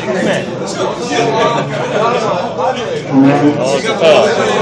크네. 어, 좋다.